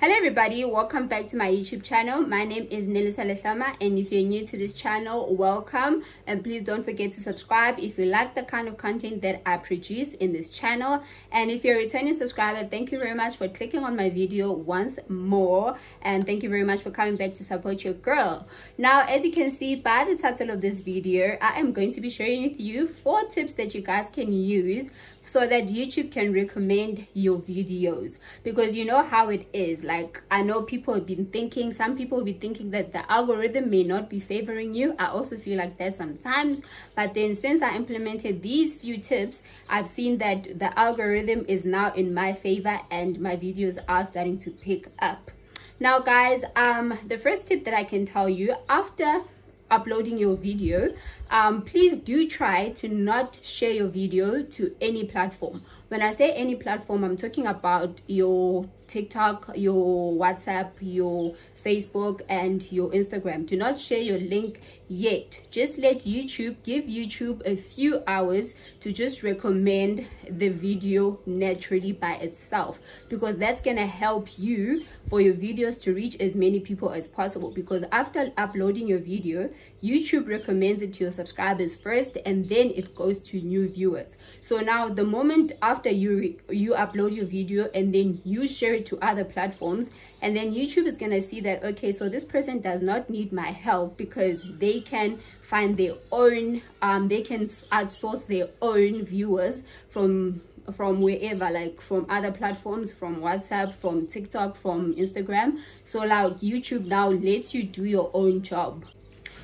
hello everybody. Welcome back to my youtube channel. My name is Neliswa Lehloma and if you're new to this channel welcome. And please don't forget to subscribe if you like the kind of content that I produce in this channel. And if you're a returning subscriber thank you very much for clicking on my video once more. And thank you very much for coming back to support your girl. Now as you can see by the title of this video I am going to be sharing with you four tips that you guys can use so that YouTube can recommend your videos. Because you know how it is like I know people have been thinking some people will be thinking that the algorithm may not be favoring you. I also feel like that sometimes. But then since I implemented these few tips I've seen that the algorithm is now in my favor and my videos are starting to pick up. Now guys um the first tip that I can tell you after uploading your video um, please do try to not share your video to any platform. When i say any platform i'm talking about your tiktok your whatsapp your facebook and your instagram. Do not share your link yet. Just let youtube give youtube a few hours to just recommend the video naturally by itself because that's gonna help you for your videos to reach as many people as possible. Because after uploading your video youtube recommends it to your subscribers first and then it goes to new viewers. So now the moment after you you upload your video and then you share it to other platforms and then youtube is gonna see that okay so this person does not need my help because they can find their own um they can outsource their own viewers from from wherever like from other platforms from whatsapp from tiktok from instagram. So like youtube now lets you do your own job.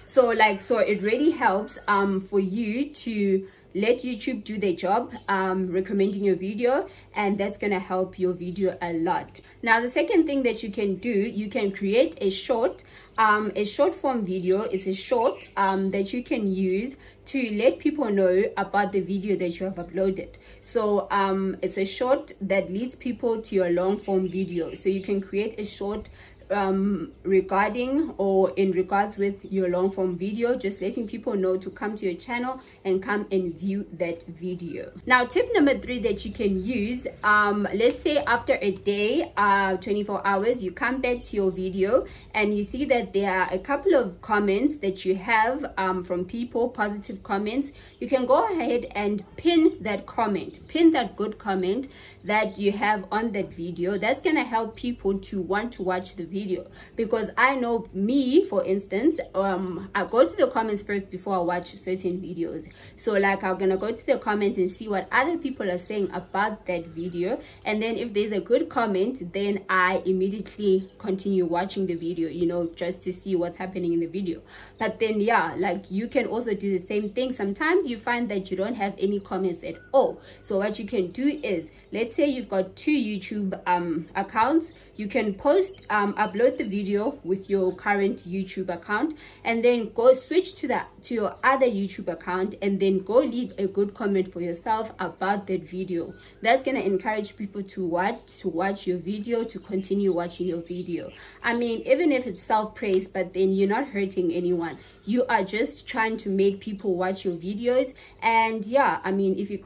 So like so it really helps um for you to let youtube do their job um, recommending your video and that's gonna help your video a lot. Now the second thing that you can do you can create a short um, a short form video. It's a short um, that you can use to let people know about the video that you have uploaded. So um, it's a short that leads people to your long form video. So you can create a short um regarding or in regards with your long form video just letting people know to come to your channel and come and view that video. Now tip number three that you can use um let's say after a day uh 24 hours you come back to your video and you see that there are a couple of comments that you have um from people positive comments you can go ahead and pin that comment. Pin that good comment that you have on that video. That's gonna help people to want to watch the video video. Because i know me for instance um i go to the comments first before i watch certain videos. So like i'm gonna go to the comments and see what other people are saying about that video. And then if there's a good comment then i immediately continue watching the video you know just to see what's happening in the video. But then yeah like you can also do the same thing. Sometimes you find that you don't have any comments at all. So what you can do is let's say you've got two youtube um accounts. You can post um upload the video with your current youtube account and then go switch to that to your other youtube account and then go leave a good comment for yourself about that video. That's going to encourage people to watch to watch your video to continue watching your video. I mean even if it's self-praise but then you're not hurting anyone you are just trying to make people watch your videos. And yeah i mean if you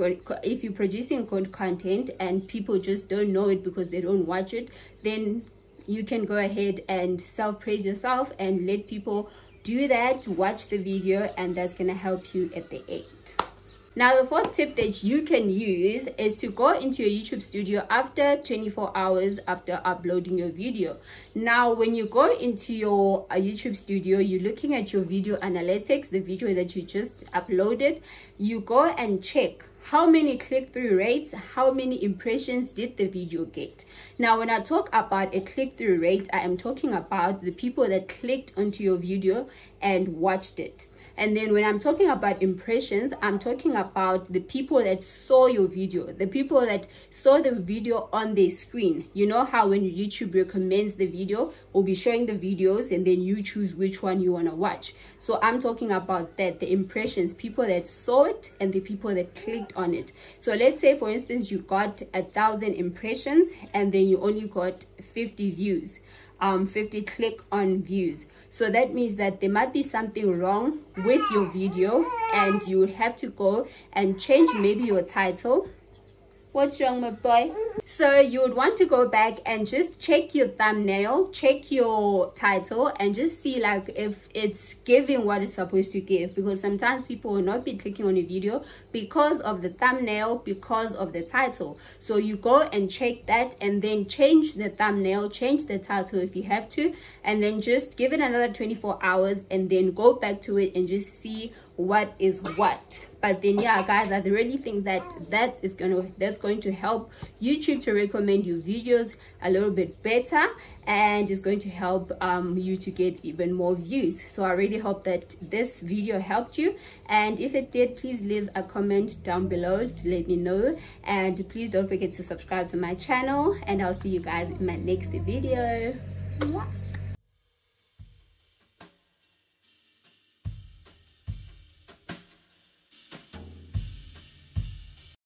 if you're producing good content and people just don't know it because they don't watch it then you can go ahead and self-praise yourself and let people do that to watch the video and that's gonna help you at the end now the fourth tip that you can use is to go into your youtube studio after 24 hours after uploading your video. Now when you go into your uh, youtube studio you're looking at your video analytics the video that you just uploaded. You go and check how many click-through rates how many impressions did the video get. Now when i talk about a click-through rate i am talking about the people that clicked onto your video and watched it and then when i'm talking about impressions i'm talking about the people that saw your video the people that saw the video on their screen. You know how when youtube recommends the video will be showing the videos and then you choose which one you want to watch. So i'm talking about that the impressions people that saw it and the people that clicked on it. So let's say for instance you got a thousand impressions and then you only got 50 views um 50 click on views so that means that there might be something wrong with your video and you have to go and change maybe your title What's wrong, my boy? So you would want to go back and just check your thumbnail, check your title, and just see like if it's giving what it's supposed to give. Because sometimes people will not be clicking on a video because of the thumbnail, because of the title. So you go and check that and then change the thumbnail, change the title if you have to, and then just give it another 24 hours and then go back to it and just see what is what but then yeah guys i really think that that is gonna that's going to help youtube to recommend your videos a little bit better and it's going to help um, you to get even more views. So i really hope that this video helped you. And if it did please leave a comment down below to let me know. And please don't forget to subscribe to my channel. And i'll see you guys in my next video